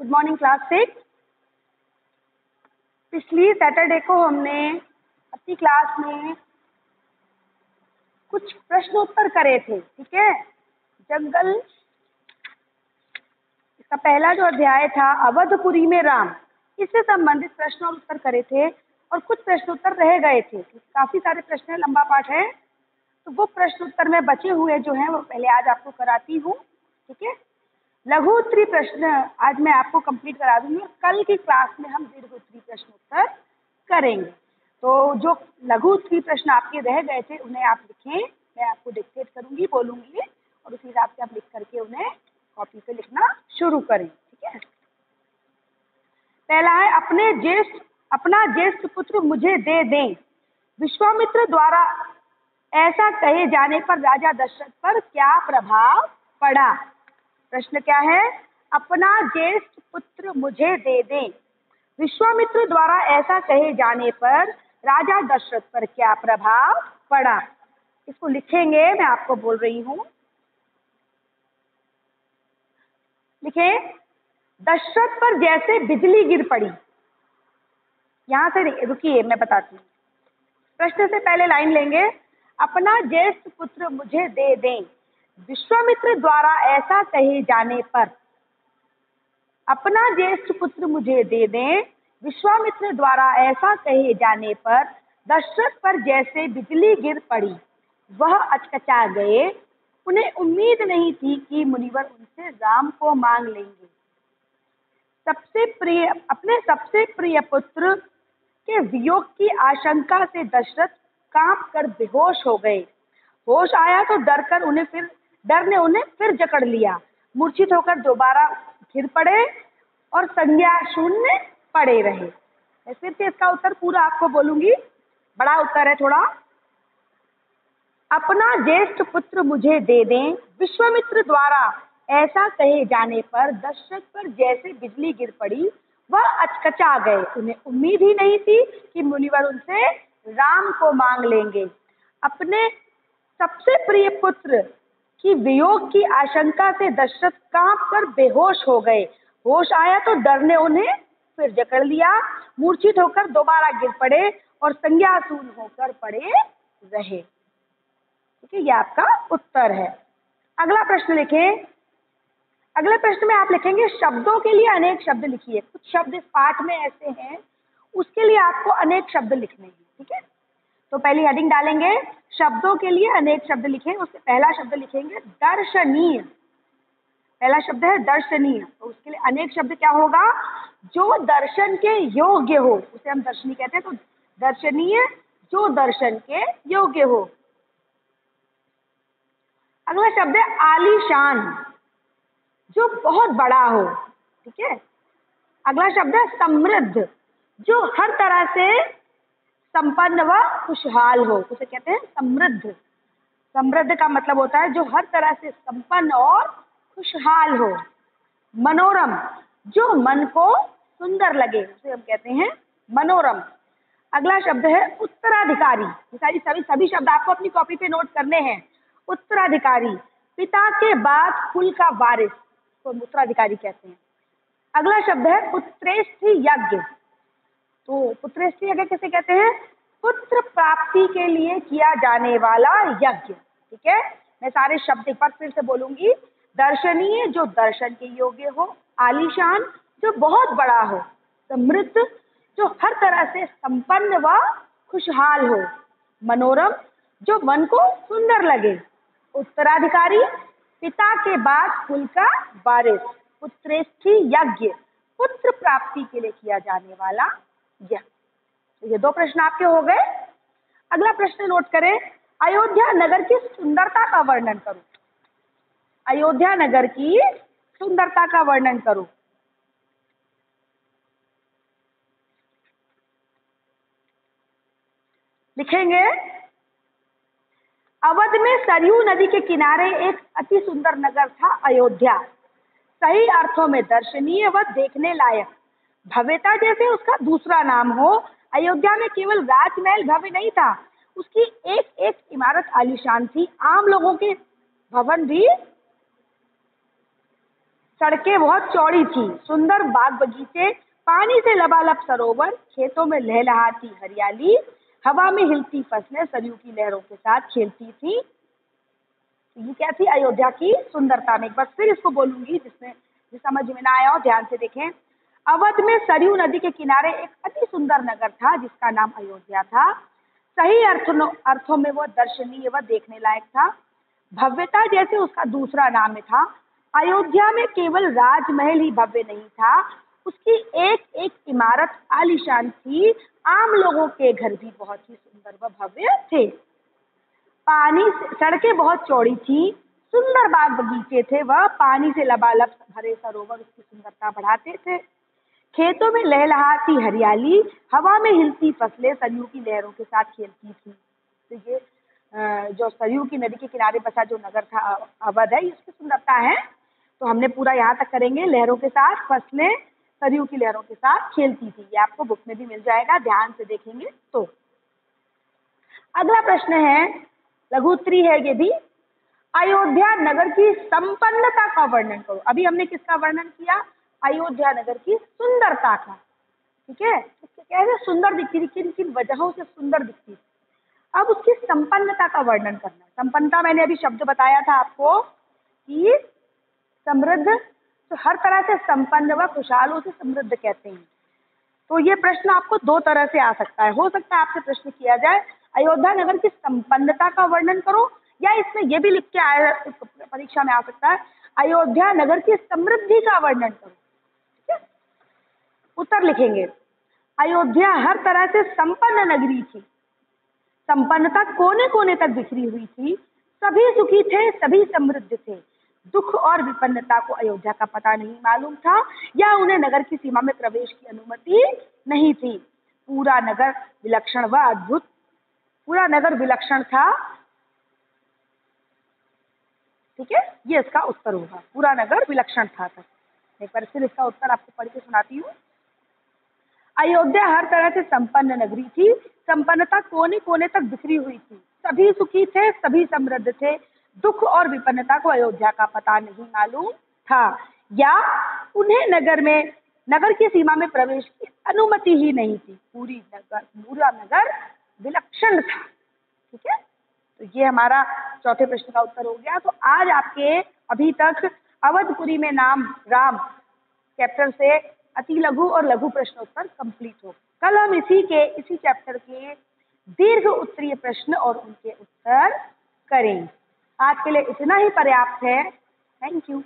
Good morning class six पिछली Saturday को हमने अपनी क्लास में कुछ प्रश्न उत्तर करे थे, ठीक है? जंगल इसका पहला जो अध्याय था, अवधपुरी में राम, इससे संबंधित प्रश्न और उत्तर करे थे और कुछ प्रश्न उत्तर रह गए थे। काफ़ी सारे प्रश्न है, लंबा पाठ है। तो वो प्रश्न उत्तर में बचे हुए जो हैं, वो पहले आज आपको कराती हूँ, ठीक है? लघु उत्तरी प्रश्न आज मैं आपको कंप्लीट करा दूँगी। और कल की क्लास में हम दीर्घ उत्तरी प्रश्न उत्तर करेंगे। तो जो लघु उत्तरी प्रश्न आपके रह गए थे, उन्हें आप लिखें, मैं आपको डिक्टेट करूँगी, बोलूँगी, और उसी हिसाब से आप लिख करके उन्हें कॉपी पे लिखना शुरू करें, ठीक है? पहला है, अपने ज्येष्ठ, अपना ज्येष्ठ पुत्र मुझे दे दें। विश्वामित्र द्वारा ऐसा कहे जाने पर राजा दशरथ पर क्या प्रभाव पड़ा? प्रश्न क्या है? अपना ज्येष्ठ पुत्र मुझे दे दें। विश्वामित्र द्वारा ऐसा कहे जाने पर राजा दशरथ पर क्या प्रभाव पड़ा? इसको लिखेंगे, मैं आपको बोल रही हूँ। लिखे, दशरथ पर जैसे बिजली गिर पड़ी। यहाँ से रुकिए, मैं बताती हूँ। प्रश्न से पहले लाइन लेंगे। अपना ज्येष्ठ पुत्र मुझे दे दें। विश्वामित्र द्वारा ऐसा कहे जाने पर, अपना ज्येष्ठ पुत्र मुझे दे दें। विश्वामित्र द्वारा ऐसा कहे जाने पर, दशरथ पर जैसे बिजली गिर पड़ी, वह अचकचा गए। उन्हें उम्मीद नहीं थी कि मुनिवर उनसे राम को मांग लेंगे। सबसे प्रिय, अपने सबसे प्रिय पुत्र के वियोग की आशंका से दशरथ काँप कर बेहोश हो गए। होश आया तो डर कर उन्हें फिर डर ने उन्हें फिर जकड़ लिया। मूर्छित होकर दोबारा गिर पड़े और संज्ञा शून्य पड़े रहे। फिर से इसका उत्तर पूरा आपको बोलूँगी। बड़ा उत्तर है थोड़ा। अपना ज्येष्ठ पुत्र मुझे दे दें। विश्वामित्र द्वारा ऐसा कहे जाने पर दशरथ पर जैसे बिजली गिर पड़ी, वह अचकचा गए। उन्हें उम्मीद ही नहीं थी कि मुनिवर उनसे राम को मांग लेंगे। अपने सबसे प्रिय पुत्र की वियोग की आशंका से दशरथ काँप कर बेहोश हो गए। होश आया तो डर ने उन्हें फिर जकड़ लिया, मूर्छित होकर दोबारा गिर पड़े और संज्ञासून होकर पड़े रहे। ठीक है, ये आपका उत्तर है। अगला प्रश्न लिखें। अगले प्रश्न में आप लिखेंगे, शब्दों के लिए अनेक शब्द लिखिए। कुछ शब्द इस पाठ में ऐसे हैं, उसके लिए आपको अनेक शब्द लिखने हैं। ठीक है? तो पहली हेडिंग डालेंगे। शब्दों के लिए अनेक शब्द लिखें, उससे पहला शब्द लिखेंगे दर्शनीय। पहला शब्द है दर्शनीय तो उसके लिए अनेक शब्द क्या होगा? जो दर्शन के योग्य हो, उसे हम दर्शनी कहते हैं तो दर्शनीय जो दर्शन के योग्य हो। अगला शब्द है आलीशान, जो बहुत बड़ा हो, ठीक है? अगला शब्द है समृद्ध, जो हर तरह से संपन्न व खुशहाल हो, उसे कहते हैं समृद्ध। समृद्ध का मतलब होता है जो हर तरह से संपन्न और खुशहाल हो। मनोरम, जो मन को सुंदर लगे, उसे हम कहते हैं मनोरम। अगला शब्द है उत्तराधिकारी। सारी सभी सभी शब्द आपको अपनी कॉपी पे नोट करने हैं। उत्तराधिकारी, पिता के बाद कुल का वारिस को उत्तराधिकारी कहते हैं। अगला शब्द है पुत्रेष्ठ यज्ञ। तो पुत्रेष्ठी यज्ञ किसे कहते हैं? पुत्र प्राप्ति के लिए किया जाने वाला यज्ञ। ठीक है? मैं सारे शब्द एक बार फिर से बोलूँगी। दर्शनीय जो दर्शन के योग्य हो, आलीशान जो बहुत बड़ा हो, समृद्ध जो हर तरह से संपन्न व खुशहाल हो, मनोरम जो मन को सुंदर लगे, उत्तराधिकारी पिता के बाद कुल का वारिस पुत्रेष्ठी यज्ञ, पुत्र प्राप्ति के लिए किया जाने वाला तो ये दो प्रश्न आपके हो गए। अगला प्रश्न नोट करें। अयोध्या नगर की सुंदरता का वर्णन करो। अयोध्या नगर की सुंदरता का वर्णन करो। लिखेंगे, अवध में सरयू नदी के किनारे एक अति सुंदर नगर था अयोध्या। सही अर्थों में दर्शनीय व देखने लायक। भव्यता जैसे उसका दूसरा नाम हो। अयोध्या में केवल राजमहल भव्य नहीं था। उसकी एक एक इमारत आलिशान थी। आम लोगों के भवन भी सड़कें बहुत चौड़ी थी। सुंदर बाग बगीचे, पानी से लबालब सरोवर, खेतों में लहलहाती हरियाली, हवा में हिलती फ़सलें, सरयू की लहरों के साथ खेलती थी। तो ये क्या थी? अयोध्या की सुंदरता में एक बार फिर इसको बोलूँगी जिसमें, जिस समझ में ना आया हो, ध्यान से देखें। अवध में सरयू नदी के किनारे एक अति सुंदर नगर था, जिसका नाम अयोध्या था। सही अर्थों अर्थों में वह दर्शनीय व देखने लायक था। भव्यता जैसे उसका दूसरा नाम था। अयोध्या में केवल राजमहल ही भव्य नहीं था, उसकी एक एक इमारत आलिशान थी। आम लोगों के घर भी बहुत ही सुंदर व भव्य थे। पानी सड़कें बहुत चौड़ी थी, सुंदर बाग बगीचे थे वह पानी से लबालब भरे सरोवर उसकी सुंदरता बढ़ाते थे। खेतों में लहलहाती हरियाली, हवा में हिलती फ़सलें सरयू की लहरों के साथ खेलती थी। तो ये जो सरयू की नदी के किनारे बसा जो नगर था अवध है इसकी सुंदरता है। तो हमने पूरा यहाँ तक करेंगे, लहरों के साथ, फ़सलें सरयू की लहरों के साथ खेलती थी। ये आपको बुक में भी मिल जाएगा, ध्यान से देखेंगे तो। अगला प्रश्न है लघुत्री है ये भी, अयोध्या नगर की संपन्नता का वर्णन करो। अभी हमने किसका वर्णन किया? अयोध्या नगर की सुंदरता का। ठीक है? कैसे सुंदर दिखती थी। किन किन वजहों से सुंदर दिखती थी? अब उसकी संपन्नता का वर्णन करना संपन्नता मैंने अभी शब्द बताया था आपको कि समृद्ध तो हर तरह से संपन्न व खुशहाल उसे समृद्ध कहते हैं। तो ये प्रश्न आपको दो तरह से आ सकता है। हो सकता है आपसे प्रश्न किया जाए अयोध्या नगर की संपन्नता का वर्णन करो, या इसमें यह भी लिख के आया परीक्षा में आ सकता है अयोध्या नगर की समृद्धि का वर्णन करो। उत्तर लिखेंगे। अयोध्या हर तरह से संपन्न नगरी थी। संपन्नता कोने कोने तक बिखरी हुई थी। सभी सुखी थे, सभी समृद्ध थे। दुख और विपन्नता को अयोध्या का पता नहीं मालूम था या उन्हें नगर की सीमा में प्रवेश की अनुमति नहीं थी। पूरा नगर विलक्षण व अद्भुत, पूरा नगर विलक्षण था। ठीक है? ये इसका उत्तर होगा। पूरा नगर विलक्षण था। एक बार फिर इसका उत्तर आपको पढ़ के सुनाती हूँ। अयोध्या हर तरह से संपन्न नगरी थी। संपन्नता कोने कोने तक बिखरी हुई थी। सभी सुखी थे, सभी समृद्ध थे। दुख और विपन्नता को अयोध्या का पता नहीं मालूम था। या उन्हें नगर में, नगर की सीमा में प्रवेश की अनुमति ही नहीं थी। पूरी नगर, पूरा नगर विलक्षण था। ठीक है? तो ये हमारा चौथे प्रश्न का उत्तर हो गया। तो आज आपके अभी तक अवधपुरी में नाम राम चैप्टर से अति लघु और लघु प्रश्न उत्तर कंप्लीट हो। कल हम इसी के, इसी चैप्टर के दीर्घ उत्तरीय प्रश्न और उनके उत्तर करेंगे। आज के लिए इतना ही पर्याप्त है। Thank you